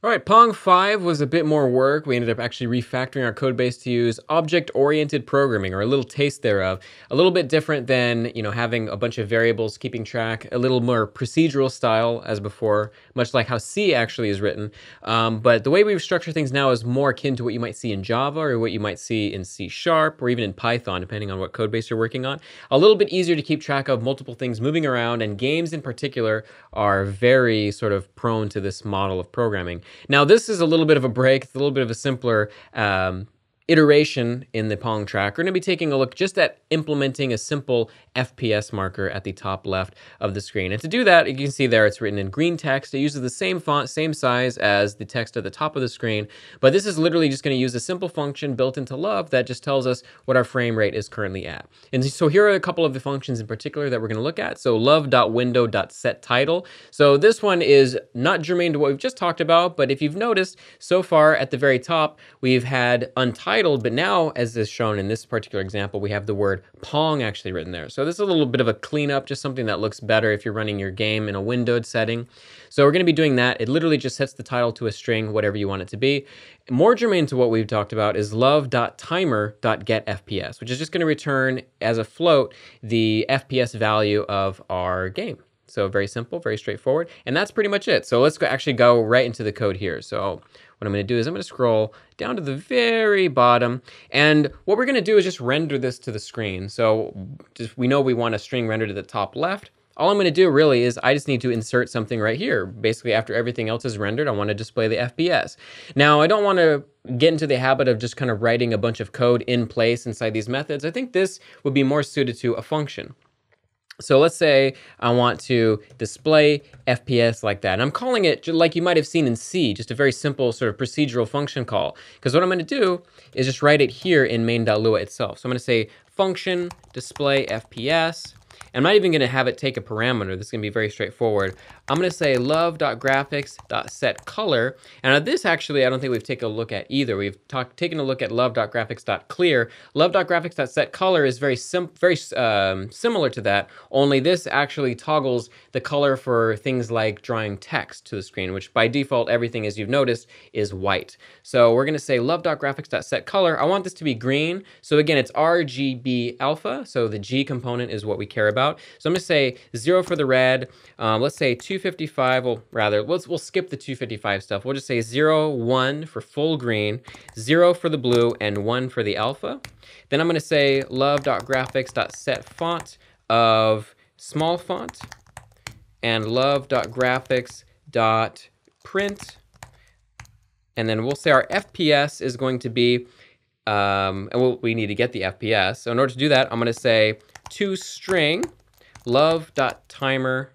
All right, Pong 5 was a bit more work. We ended up actually refactoring our code base to use object-oriented programming, or a little taste thereof. A little bit different than, you know, having a bunch of variables keeping track, a little more procedural style as before, much like how C actually is written. Um, but the way we structure things now is more akin to what you might see in Java or what you might see in C Sharp or even in Python, depending on what code base you're working on. A little bit easier to keep track of multiple things moving around, and games in particular are very sort of prone to this model of programming. Now, this is a little bit of a break. It's a little bit of a simpler um, iteration in the Pong track. We're going to be taking a look just at implementing a simple FPS marker at the top left of the screen. And to do that, you can see there it's written in green text. It uses the same font, same size as the text at the top of the screen. But this is literally just going to use a simple function built into Love that just tells us what our frame rate is currently at. And so here are a couple of the functions in particular that we're going to look at. So love.window.setTitle. So this one is not germane to what we've just talked about, but if you've noticed, so far at the very top, we've had untitled titled, but now, as is shown in this particular example, we have the word Pong actually written there. So this is a little bit of a cleanup, just something that looks better if you're running your game in a windowed setting. So we're going to be doing that. It literally just sets the title to a string, whatever you want it to be. More germane to what we've talked about is love.timer.getFPS, which is just going to return as a float the FPS value of our game. So very simple, very straightforward. And that's pretty much it. So let's go actually go right into the code here. So what I'm going to do is I'm going to scroll down to the very bottom. And what we're going to do is just render this to the screen. So just, we know we want a string rendered to the top left. All I'm going to do really is I just need to insert something right here. Basically, after everything else is rendered, I want to display the FPS. Now, I don't want to get into the habit of just kind of writing a bunch of code in place inside these methods. I think this would be more suited to a function. So let's say I want to display FPS like that. And I'm calling it like you might have seen in C, just a very simple sort of procedural function call. Because what I'm going to do is just write it here in main.lua itself. So I'm going to say function display FPS. I'm not even going to have it take a parameter. This is going to be very straightforward. I'm going to say love.graphics.setColor. And this actually, I don't think we've taken a look at either. We've talk, taken a look at love.graphics.clear. Love.graphics.setColor is very sim very um, similar to that, only this actually toggles the color for things like drawing text to the screen, which by default, everything, as you've noticed, is white. So we're going to say love.graphics.setColor. I want this to be green. So again, it's RGB alpha. So the G component is what we care about. So I'm going to say zero for the red. Um, let's say 255, well, rather, let's, we'll skip the 255 stuff. We'll just say zero, one for full green, 0 for the blue, and 1 for the alpha. Then I'm going to say love.graphics.set font of small font and love.graphics.print. And then we'll say our FPS is going to be, um, and we'll, we need to get the FPS. So in order to do that, I'm going to say to string love.timer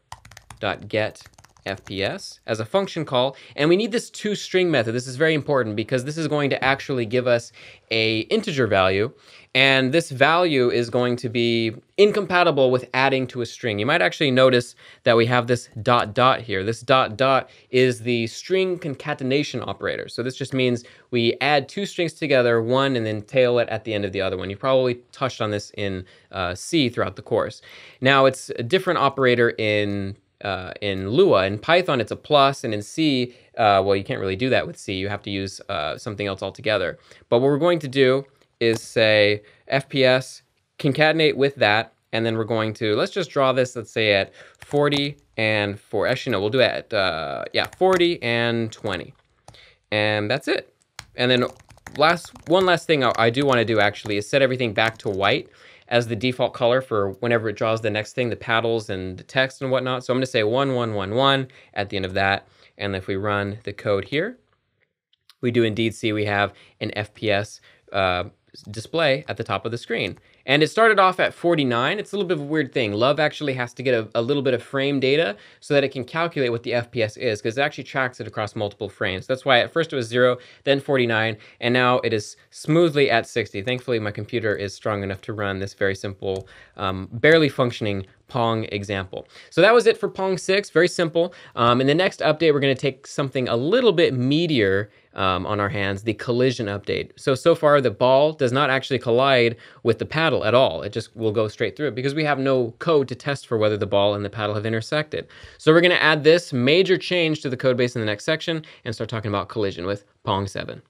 get FPS as a function call. And we need this toString method. This is very important because this is going to actually give us a integer value. And this value is going to be incompatible with adding to a string. You might actually notice that we have this dot dot here. This dot dot is the string concatenation operator. So this just means we add two strings together, one and then tail it at the end of the other one. You probably touched on this in uh, C throughout the course. Now it's a different operator in uh, in Lua. In Python, it's a plus, and in C, uh, well, you can't really do that with C. You have to use uh, something else altogether. But what we're going to do is say FPS concatenate with that, and then we're going to, let's just draw this, let's say at 40 and 4. Actually, no, we'll do it at, uh, yeah, 40 and 20. And that's it. And then last one last thing I, I do want to do actually is set everything back to white as the default color for whenever it draws the next thing, the paddles and the text and whatnot. So I'm to say 1111 at the end of that. And if we run the code here, we do indeed see we have an FPS uh, display at the top of the screen. And it started off at 49. It's a little bit of a weird thing. Love actually has to get a, a little bit of frame data so that it can calculate what the FPS is because it actually tracks it across multiple frames. That's why at first it was 0, then 49, and now it is smoothly at 60. Thankfully, my computer is strong enough to run this very simple, um, barely functioning Pong example. So that was it for Pong 6, very simple. Um, in the next update, we're gonna take something a little bit meatier um, on our hands, the collision update. So, so far the ball does not actually collide with the paddle at all. It just will go straight through it because we have no code to test for whether the ball and the paddle have intersected. So we're gonna add this major change to the code base in the next section and start talking about collision with Pong 7.